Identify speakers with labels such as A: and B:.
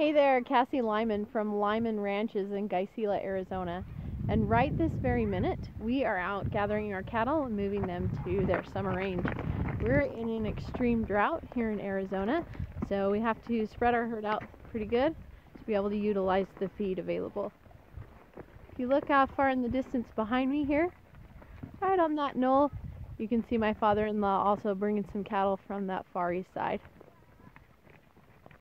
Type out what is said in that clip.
A: Hey there, Cassie Lyman from Lyman Ranches in Gisela, Arizona. And right this very minute, we are out gathering our cattle and moving them to their summer range. We're in an extreme drought here in Arizona, so we have to spread our herd out pretty good to be able to utilize the feed available. If you look how far in the distance behind me here, right on that knoll, you can see my father-in-law also bringing some cattle from that far east side.